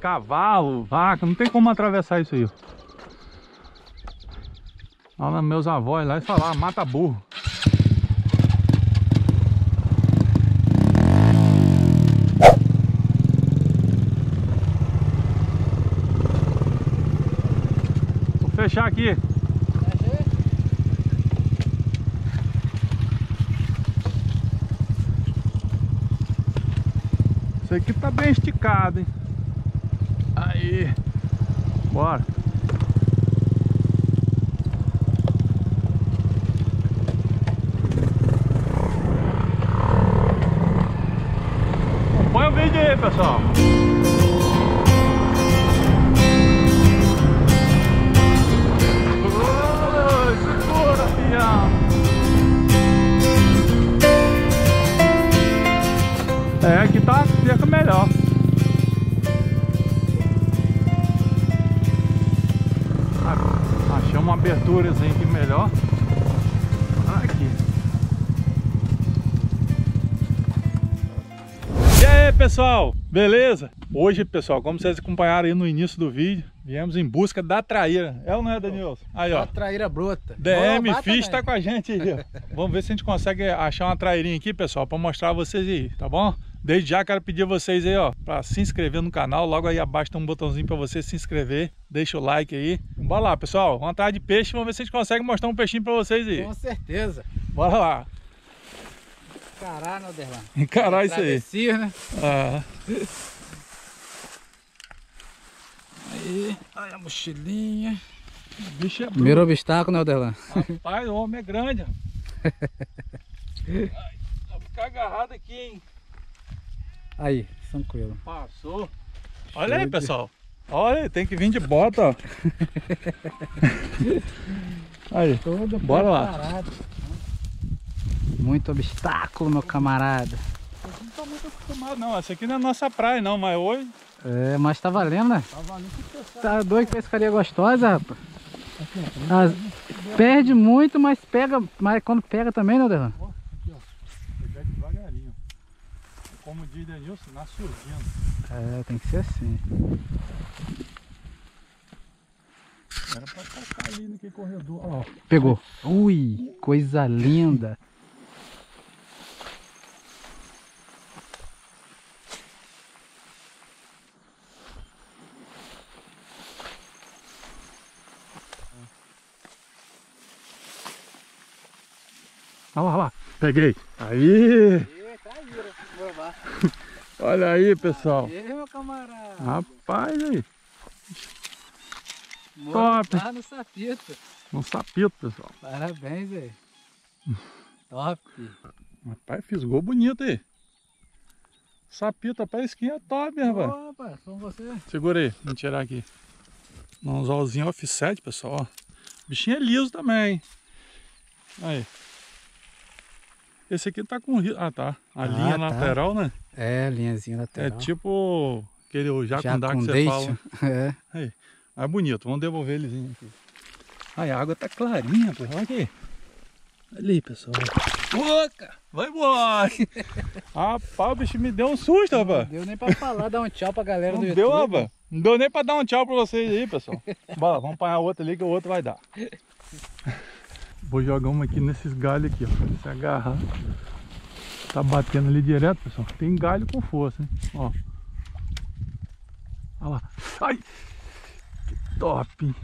cavalo, vaca, não tem como atravessar isso aí. Olha meus avós lá e falar, mata burro. Vou fechar aqui. Isso aqui tá bem esticado, hein? Aí. Bora. Põe o vídeo aí, pessoal. Aí, pessoal? Beleza? Hoje, pessoal, como vocês acompanharam aí no início do vídeo, viemos em busca da traíra. É ou não é, Danilson? Aí, ó. A traíra brota. DM Fish tá com a gente aí, ó. Vamos ver se a gente consegue achar uma trairinha aqui, pessoal, pra mostrar a vocês aí, tá bom? Desde já quero pedir a vocês aí, ó, pra se inscrever no canal. Logo aí abaixo tem um botãozinho pra você se inscrever. Deixa o like aí. Bora lá, pessoal. Vamos atrás de peixe. Vamos ver se a gente consegue mostrar um peixinho pra vocês aí. Com certeza. Bora lá. Caralho, Alderlan. Encarar isso aí. Travessia, né? Ah, Aí, aí a mochilinha. o bicho é bruto. Primeiro obstáculo, né, Alderlan? Rapaz, o homem é grande. ó. Ai, Vou ficar agarrado aqui, hein? Aí, tranquilo. Passou. Olha aí, pessoal. Olha aí, tem que vir de bota, ó. Aí, Todo Bora lá. Muito obstáculo, meu camarada. não tô muito acostumado não. Essa aqui não é nossa praia não, mas hoje É, mas tá valendo, né? tá valendo que pessoal. Tá doido que pescaria gostosa, rapaz. As- perde muito, mas pega. Mas quando pega também, né, Alderlan? Aqui, ó. Pegar devagarinho. Como diz Denilson, na surdina. É, tem que ser assim. Era pra tocar ali naquele corredor. Ó, Pegou. Ui, coisa linda. Olha lá, olha lá. Peguei. Aí. Olha aí, pessoal. Rapaz, aí. top. Tá no sapito. Um sapito, pessoal. Parabéns, aí. Top. Rapaz, fiz gol bonito aí. Sapito, rapaz, skin é top, rapaz. Ô, rapaz, com você. Segura aí, vamos tirar aqui. Um anzolzinho offset, pessoal. ó. Bichinho é liso também. hein? Aí. Esse aqui tá com Ah, tá. A Ah, linha tá. lateral, né? É, linhazinha É lateral. tipo aquele jacundá que você fala. É. Aí. É bonito, vamos devolver elezinho aqui. Aí, a água tá clarinha, pessoal. Olha aqui. Ali, pessoal. Oca! Vai embora! rapaz, o bicho me deu um susto, Não rapaz. deu nem pra falar, dar um tchau pra galera Não do deu, YouTube. rapaz. Não deu nem pra dar um tchau pra vocês aí, pessoal. Bora, vamos apanhar outro ali que o outro vai dar. Vou jogar uma aqui nesses galhos aqui, ó. Se agarrar. Tá batendo ali direto, pessoal. Tem galho com força, hein? Ó. Olha lá. Ai! Que top! hein?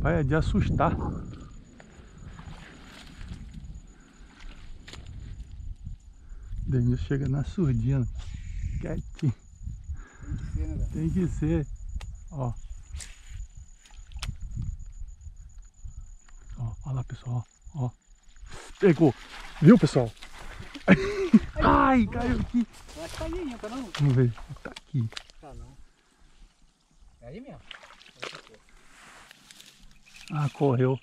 Vai, é de assustar. Denilson chega na surdina. Quietinho. Tem que ser. Ó. Ó, olha lá, pessoal. Ó. Pegou. Viu, pessoal? Ai, caiu aqui. Cair aí, tá não? Vamos ver. Tá aqui. Tá não. É aí mesmo. Ah, correu.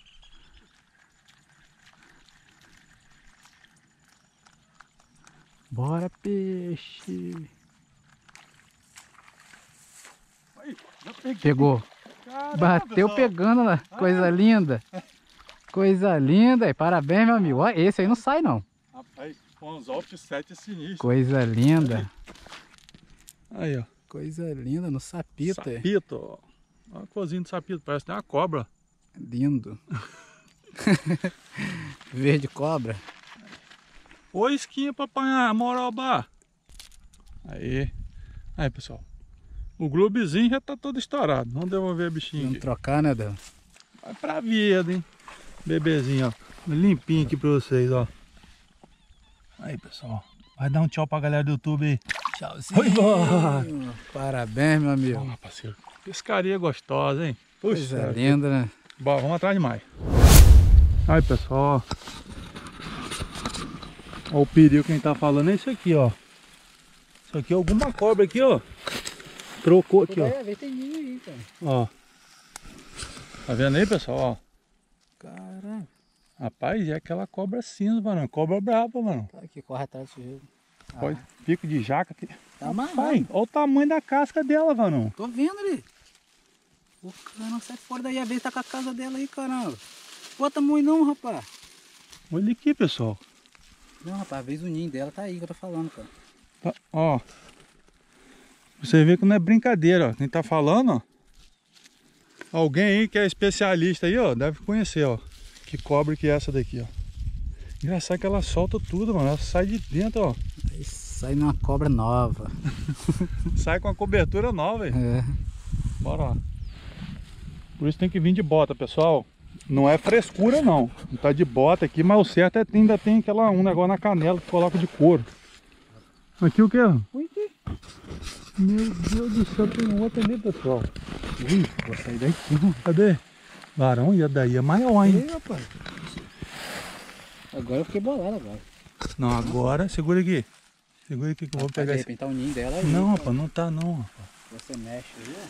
Bora, peixe. Aí. Pegou. Caramba, Bateu pessoal. pegando lá. Coisa linda. Coisa linda. E parabéns, meu amigo. Ó, esse aí não sai, não. Rapaz, com os offset sinistro. Coisa linda. Aí, ó. Coisa linda no sapito. é. Sapito, ó. Olha a cozinha do sapito, parece que tem uma cobra. Lindo. Verde cobra. Ô esquinha pra apanhar, morobá. Aí. Aí, pessoal. O globezinho já tá todo estourado. Vamos devolver o bichinho Vamos aqui. trocar, né, Dan? Vai pra vida, hein? Bebezinho, ó. Limpinho aqui pra vocês, ó. Aí, pessoal. Vai dar um tchau pra galera do YouTube aí. Tchauzinho. Parabéns, meu amigo. Vamos, parceiro. Pescaria gostosa, hein? Coisa Puxa. linda, né? Bom, vamos atrás de mais. Aí, pessoal, ó. Ó, o perigo que a gente tá falando é isso aqui, ó. Isso aqui é alguma cobra aqui, ó. Trocou aqui, ó. ver, tem ninho aí, cara. Ó. Tá vendo aí, pessoal, ó. Caramba. Rapaz, é aquela cobra cinza, mano. Cobra braba, mano. Tá aqui, corre atrás do sujeito. Olha, pico de jaca aqui. Tá. Pai, olha o tamanho da casca dela, mano. Tô vendo ali. O cara sai fora daí, a vez tá com a casa dela aí, caramba. Bota muito não, rapaz. Olha aqui, pessoal. Não, rapaz, a vez o ninho dela tá aí que eu tô falando, cara. Tá, ó. Você vê que não é brincadeira, ó. Quem tá falando, ó. Alguém aí que é especialista aí, ó, deve conhecer, ó. Que cobra que é essa daqui, ó. Engraçado que ela solta tudo, mano. Ela sai de dentro, ó. Aí sai numa cobra nova. Sai com a cobertura nova, aí. É. Bora lá. Por isso tem que vir de bota, pessoal. Não é frescura, não. Não tá de bota aqui, mas o certo é que ainda tem aquela, um negócio na canela que coloca de couro. Aqui o que? Meu Deus do céu, tem outro ali, pessoal. Ih, vou sair daqui. Cadê? Varão, e a daí é maior, hein? Ei, rapaz. Agora eu fiquei bolado agora. Não, agora, segura aqui. Segura aqui que eu vou pegar de repente tá o ninho dela aí. Não, rapaz, não tá não, rapaz. Você mexe aí, ó.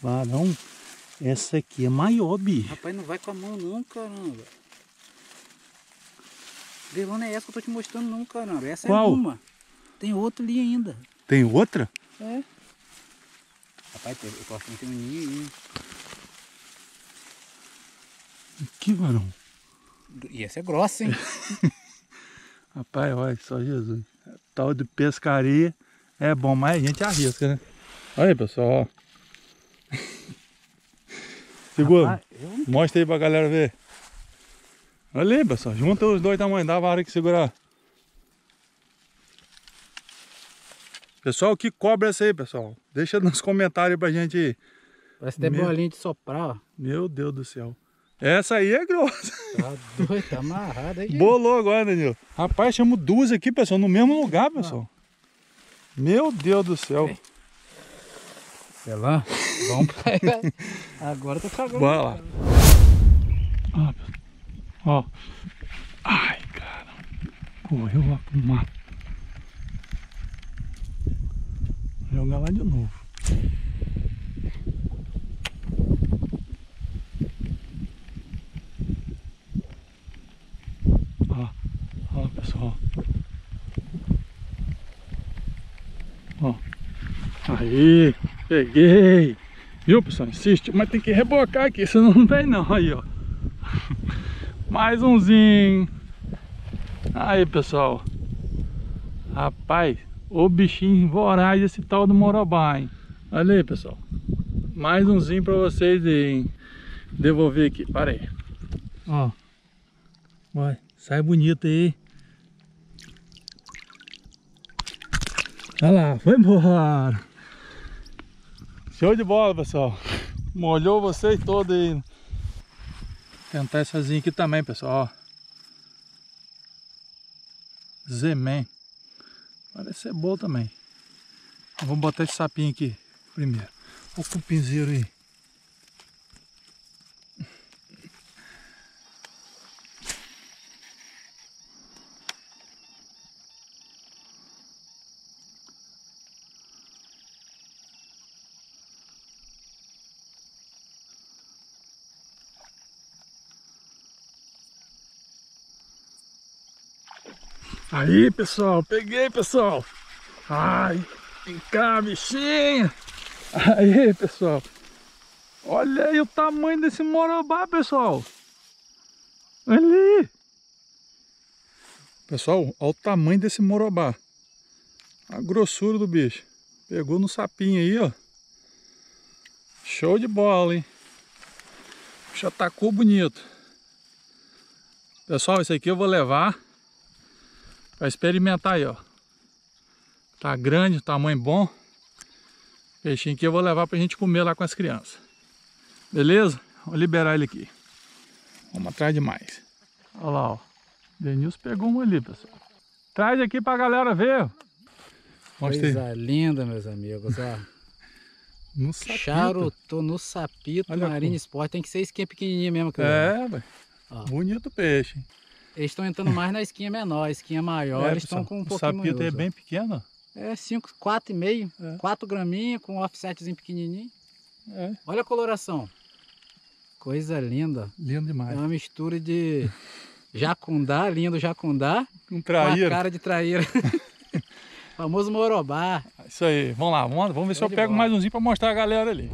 Varão, essa aqui é maior, bicho. Rapaz, não vai com a mão não, caramba. Não é essa que eu tô te mostrando não, caramba. Essa Qual? é uma. Tem outra ali ainda. Tem outra? É. Rapaz, eu tô que tem um ninho. Aqui, varão. E essa é grossa, hein? Rapaz, olha só Jesus. Tal de pescaria é bom, mas a gente arrisca, né? Olha aí, pessoal. Segura. Rapaz, eu Mostra aí pra galera ver. Olha aí, pessoal. Junta os dois tamanhos. Dá a hora que segurar. Pessoal, que cobra é essa aí, pessoal? Deixa nos comentários pra gente. Parece até Meu- bolinha de soprar, ó. Meu Deus do céu. Essa aí é grossa. Tá doido, tá amarrado aí. Bolou agora, Danilo. Rapaz, chamo duas aqui, pessoal, no mesmo lugar, pessoal. Meu Deus do céu. Ei. Sei lá. Vamos pra Agora tô cagando. Bora lá. Ó, pessoal. Ó. Ai, cara. Correu lá pro mato. Vou jogar lá de novo. Ó, ó, pessoal. Ó. Aí, peguei. Viu, pessoal? Insiste, mas tem que rebocar aqui, senão não vem não. Aí, ó. Mais umzinho. Aí, pessoal. Rapaz, o bichinho voraz esse tal do Morobá, hein? Olha aí, pessoal. Mais umzinho pra vocês? Devolver aqui, para aí. Ó. Vai, sai bonito aí. Olha lá, foi embora. Show de bola, pessoal. Molhou vocês todos aí. Tentar essazinha aqui também, pessoal. Zeman. Parece ser boa também. Vamos botar esse sapinho aqui primeiro. O cupinzeiro aí. Aí, pessoal, peguei, pessoal. Ai, vem cá, bichinha. Aí, pessoal. Olha aí o tamanho desse morobá, pessoal. Olha ali. Pessoal, olha o tamanho desse morobá. A grossura do bicho. Pegou no sapinho aí, ó. Show de bola, hein? Já atacou bonito. Pessoal, esse aqui eu vou levar para experimentar aí, ó. Tá grande, tamanho bom. Peixinho que eu vou levar pra gente comer lá com as crianças. Beleza? Vou liberar ele aqui. Vamos atrás de mais. Olha lá, ó. Denilson pegou um ali, pessoal. Traz aqui pra galera ver. Mostrei. Coisa linda, meus amigos, ó. no sapito. Charuto no sapito, Olha Marine Sport. Tem que ser esquinha pequenininha mesmo. Que é, velho. Bonito peixe. Eles estão entrando mais na esquinha menor, a esquinha maior, é, eles estão com um pouquinho O sapito é bem pequeno? É, 5, 4,5, 4 graminhas com um offsetzinho pequenininho. É. Olha a coloração. Coisa linda. Lindo demais. É uma mistura de jacundá, lindo jacundá, um traíra. com a cara de traíra. famoso morobá. Isso aí, vamos lá, vamos, vamos ver se eu pego bola. mais umzinho para mostrar a galera ali.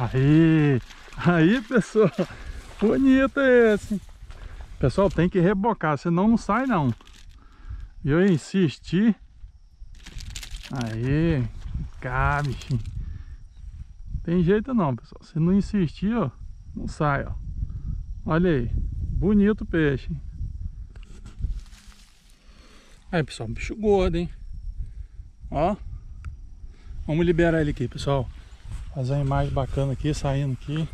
Aí, aí pessoal, bonito esse. Pessoal, tem que rebocar, senão não sai não. E eu insisti. Aí, cabe, Tem jeito não, pessoal. Se não insistir, ó, não sai, ó. Olha aí, bonito peixe. Aí, pessoal, bicho gordo, hein? Ó. Vamos liberar ele aqui, pessoal. Fazer uma imagem bacana aqui, saindo aqui.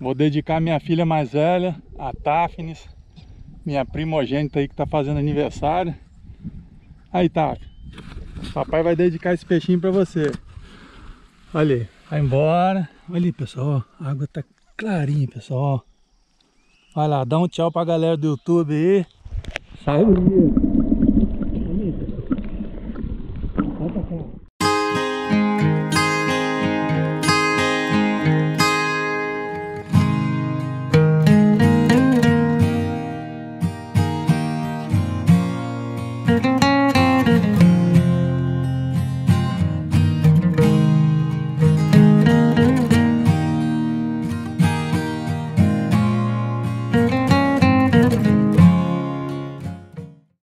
Vou dedicar minha filha mais velha, a Tafnis, minha primogênita aí que tá fazendo aniversário. Aí, Taf. Papai vai dedicar esse peixinho pra você. Olha aí, vai embora. Olha aí, pessoal, a água tá clarinha, pessoal. Vai lá, dá um tchau pra galera do YouTube aí. Saiu.